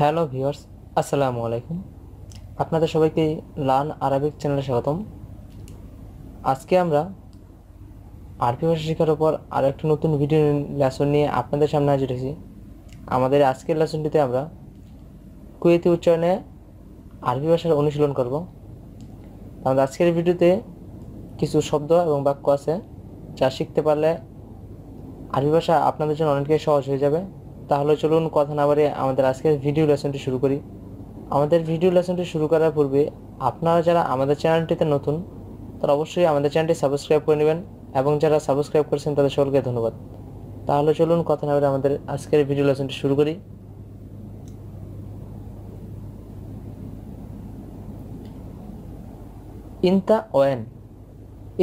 Hello viewers, আসসালামু আলাইকুম। আপনাদের সবাইকে লার্ন আরবিক চ্যানেলে স্বাগতম। আজকে আমরা আরবি ভাষা শেখার উপর আরও একটি নতুন ভিডিও লেসন নিয়ে আপনাদের সামনে হাজির হয়েছি। আমাদের আজকের লেসনটিতে আমরা কুয়েতি উচ্চারণে আরবি ভাষার অনুশীলন করব। আমাদের আজকের ভিডিওতে কিছু শব্দ এবং বাক্য আছে যা শিখতে পারলে আরবি ভাষা আপনাদের জন্য অনেকটাই সহজ হয়ে যাবে। তাহলে চলুন কথা না বাড়িয়ে আমাদের আজকের ভিডিও লেসনটি শুরু করি। আমাদের ভিডিও লেসনটি শুরু করার পূর্বে আপনারা যারা আমাদের চ্যানেলটিতে নতুন, তারা অবশ্যই আমাদের চ্যানেলটি সাবস্ক্রাইব করে নেবেন এবং যারা সাবস্ক্রাইব করেছেন তাদের সকলকে ধন্যবাদ। তাহলে চলুন কথা না বাড়িয়ে আমাদের আজকের ভিডিও লেসনটি শুরু করি। ইনতা ওয়েন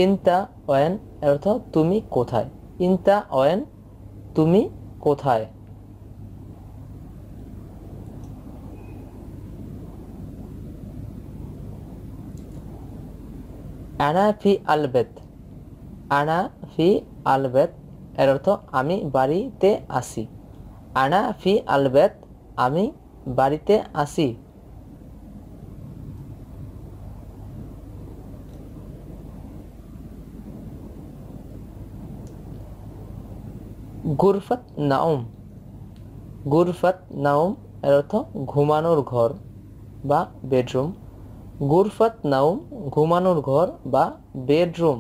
ইনতা ওয়েন এর অর্থ তুমি কোথায়? ইনতা ওয়েন তুমি কোথায়? আনা ফি আলবেত আনা ফি আলবেত এর অর্থ আমি বাড়িতে আসি আনা ফি আলবেত আমি বাড়িতে আসি গুরফত নাউম গুরফত নাউম এর অর্থ ঘুমানোর ঘর বা বেডরুম। গুরফত নাউম ঘুমানোর ঘর বা বেডরুম।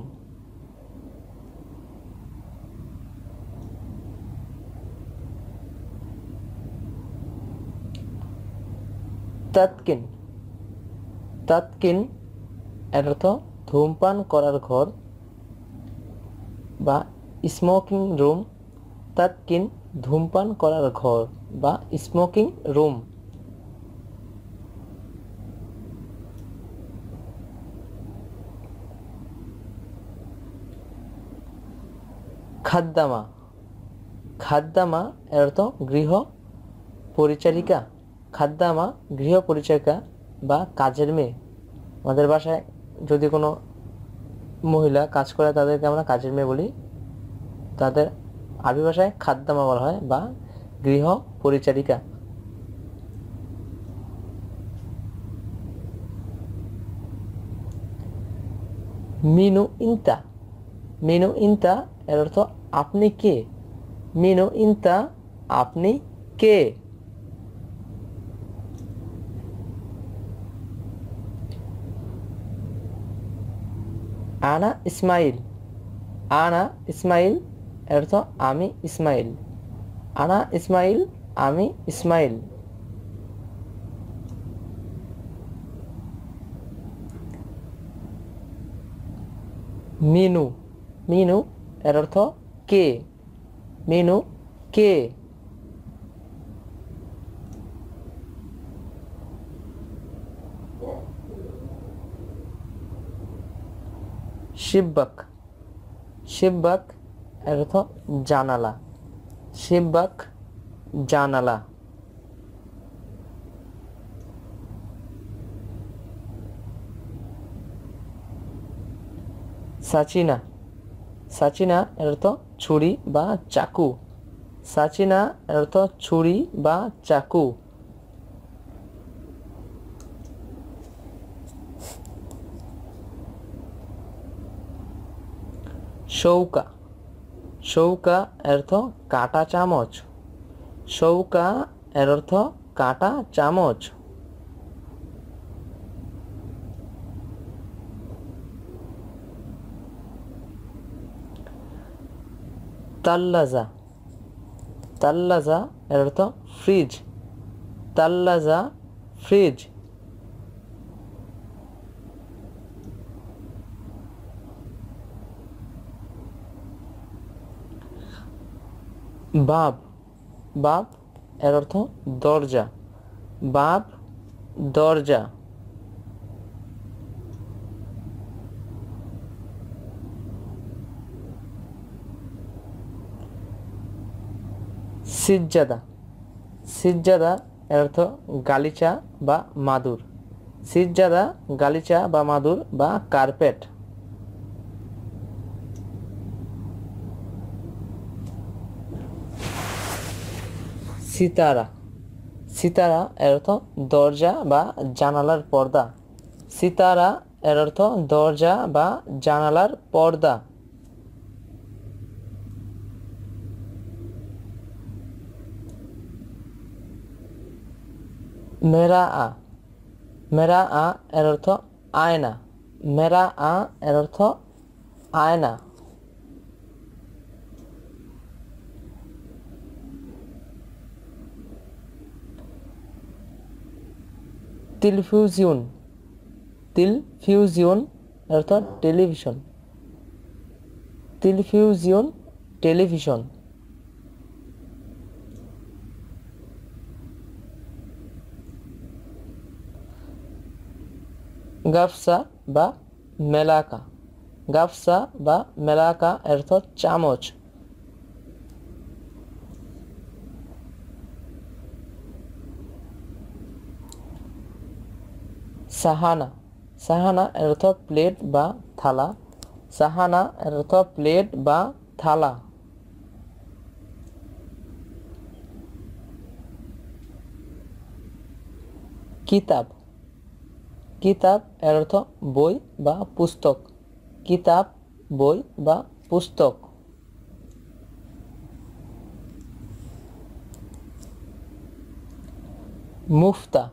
তাৎকিন তাৎকিন এর অর্থ ধূমপান করার ঘর বা স্মোকিং রুম। তাৎকিন ধূমপান করার ঘর বা স্মোকিং রুম। খাদ্দামা। খাদ্দামা এর অর্থ গৃহ পরিচারিকা। খাদ্দামা গৃহ পরিচারিকা বা কাজের মেয়ে। আমাদের বাসায় যদি কোনো মহিলা কাজ করে, তাদেরকে আমরা কাজের মেয়ে বলি। তাদের আরবি ভাষায় খাদ্দামা বলা হয় বা গৃহ পরিচারিকা। মিনু ইন্তা। মিনু ইন্তা এর অর্থ আপনি কে? মিনু, ইন্তা, আপনি কে? আনা ইসমাইল। আনা ইসমাইল এর অর্থ আমি ইসমাইল। আনা ইসমাইল, আমি ইসমাইল। মিনু মিনু এর অর্থ কে? মেনু কে? শিববাক। শিববাক এর অর্থ জানালা। শিববাক জানালা। সাচিনা। সাচিনা এর অর্থ ছুরি বা চাকু। সাচিনা এর অর্থ ছুরি বা চাকু। শৌকা। শৌকা এর অর্থ কাটা চামচ। শৌকা এর অর্থ কাটা চামচ। তাল্লাজা। তাল্লাজা এর অর্থ ফ্রিজ তাল্লাজা ফ্রিজ বাব। বাব এর অর্থ দরজা। বাব দরজা। সিজ্জাদা। সিজ্জাদা এর অর্থ গালিচা বা মাদুর। সিজ্জাদা, গালিচা বা মাদুর বা কার্পেট। সিতারা। সিতারা এর অর্থ দরজা বা জানালার পর্দা। সিতারা এর অর্থ দরজা বা জানালার পর্দা। মেরা আ মেরা আ এর অর্থ আয়না মেরা আ এর অর্থ আয়না টেলিফিউজিয়ন টেলিফিউজিয়ন অর্থাৎ টেলিভিশন টেলিফিউজিয়ন টেলিভিশন গাফসা বা মেলাকা। গাফসা বা মেলাকা অর্থ চামচ। সাহানা। সাহানা অর্থ প্লেট বা থালা। সাহানা অর্থ প্লেট বা থালা। কিতাব। কিতাব এর অর্থ বই বা পুস্তক। কিতাব, বই বা পুস্তক। মুফতা।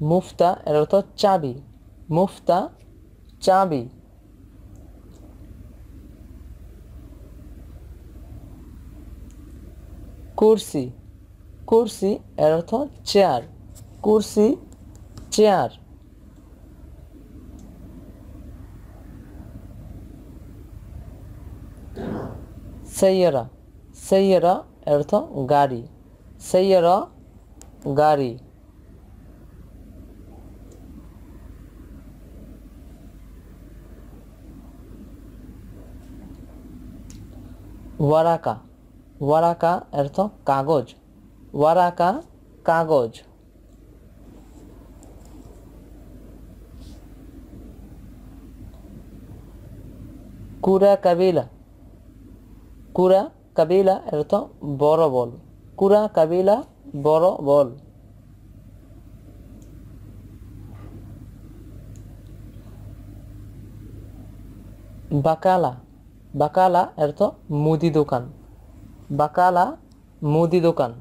মুফতা এর অর্থ চাবি। মুফতা, চাবি। কুরসি। কুরসি এর অর্থ চেয়ার। কুরসি, চেয়ার। सैयरा सैयरा अर्थ गाड़ी सैयरा गाड़ी वराका वराका अर्थ कागज़ वराका कागज़ कूड़ा कबीला কুরা কাবিলা কাবিলা অর্থ বড় বল। কুরা কাবিলা বড় বল। বাকালা বাকালা এর অর্থ মুদি দোকান। বাকালা মুদি দোকান।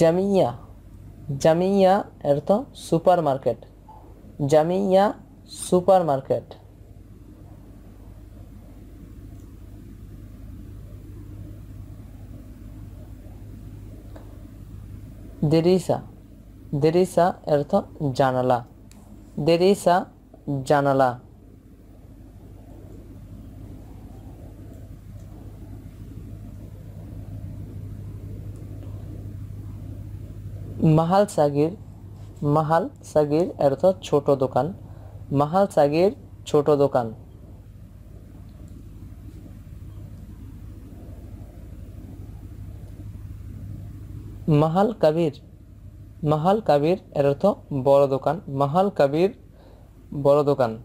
জামিয়া জামিয়া এর অর্থ super market Jamia super market দেরিসা দেরিসা অর্থ জানালা দেরিসা জানালা মাহাল সাগির মাহাল সাগির অর্থ ছোট দোকান মাহাল সাগির ছোট দোকান মাহাল কাবির মাহাল কাবির এর অর্থ বড় দোকান। মাহাল কাবির বড় দোকান।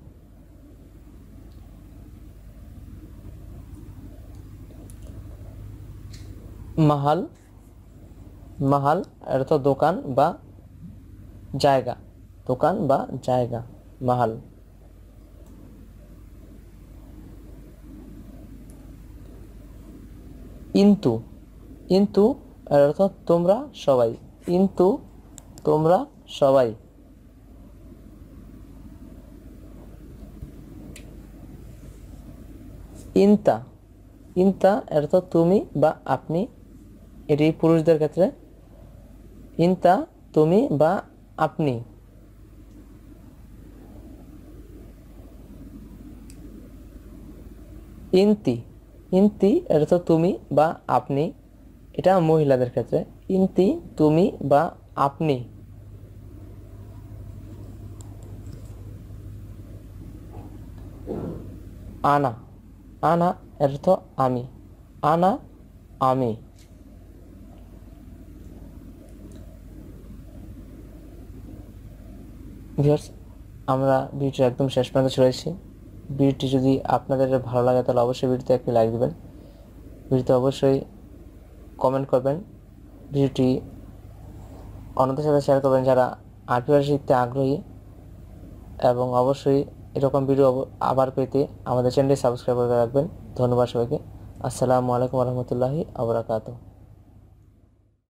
মাহাল মাহাল এর অর্থ দোকান বা জায়গা। দোকান বা জায়গা। মাহাল। ইন্তু ইন্তু এর অর্থ তোমরা সবাই। ইন্তু, তোমরা সবাই। ইনতা, ইন্তা এর অর্থ তুমি বা আপনি, এটি পুরুষদের ক্ষেত্রে। ইন্তা, তুমি বা আপনি। ইন্তি ইন্তি এটা তো তুমি বা আপনি। এটা মহিলাদের ক্ষেত্রে, ইন্তি তুমি বা আপনি। আনা আনা এর অর্থ আমি, আনা আমি। আমরা ভিডিওটি একদম শেষ পর্যন্ত চলে এসেছি ভিডিওটি যদি আপনাদের ভালো লাগে, তাহলে অবশ্যই ভিডিওতে একটি লাইক দিবেন। ভিডিওতে অবশ্যই কমেন্ট করবেন। ভিডিওটি অন্যদের সাথে শেয়ার করবেন যারা আরবি ভাষা শিখতে আগ্রহী। এবং অবশ্যই এরকম ভিডিও আবার পেতে আমাদের চ্যানেলটি সাবস্ক্রাইব করে রাখবেন। ধন্যবাদ সবাইকে। আসসালামু আলাইকুম রহমতুল্লাহি আবরাকাতু